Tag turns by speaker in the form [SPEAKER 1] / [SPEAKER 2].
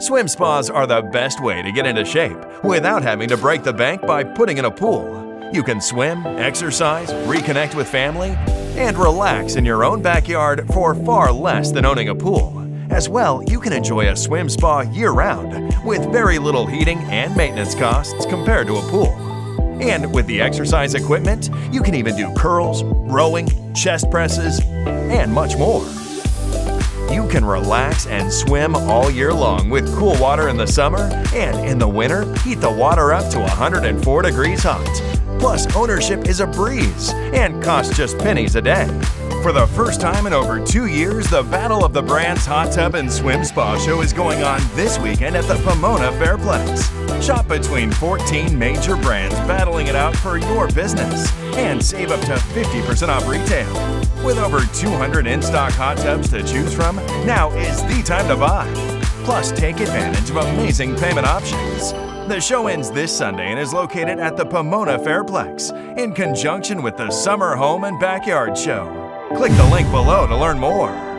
[SPEAKER 1] Swim spas are the best way to get into shape without having to break the bank by putting in a pool. You can swim, exercise, reconnect with family, and relax in your own backyard for far less than owning a pool. As well, you can enjoy a swim spa year-round with very little heating and maintenance costs compared to a pool. And with the exercise equipment, you can even do curls, rowing, chest presses, and much more. Can relax and swim all year long with cool water in the summer, and in the winter, heat the water up to 104 degrees hot. Plus, ownership is a breeze and costs just pennies a day. For the first time in over two years, the Battle of the Brands Hot Tub and Swim Spa Show is going on this weekend at the Pomona Fairplex. Shop between 14 major brands battling it out for your business and save up to 50% off retail. With over 200 in stock hot tubs to choose from, now is the time to buy. Plus, take advantage of amazing payment options. The show ends this Sunday and is located at the Pomona Fairplex in conjunction with the Summer Home and Backyard Show. Click the link below to learn more.